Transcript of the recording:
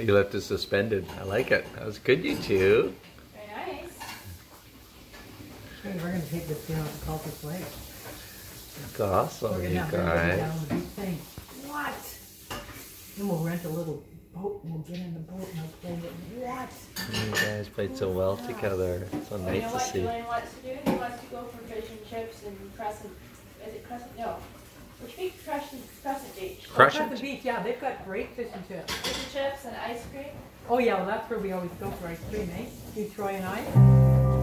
You left it suspended. I like it. That was good, you two. Very nice. Hey, we're gonna take this down to Cultus Lake. That's awesome, We're you gonna have everybody guys. down the thing. What? Then we'll rent a little boat and we'll get in the boat and we'll play it. What? You guys played so well together. It's So you nice know to what see. Julian wants to do? He wants to go for fish and chips and Crescent. Is it Crescent? No. Which beach? Crescent, Crescent Beach. Crescent? Oh, the beach, yeah, they've got great fish and chips. Fish and chips and ice cream. Oh yeah, well that's where we always go for ice cream, eh? You, Troy and I?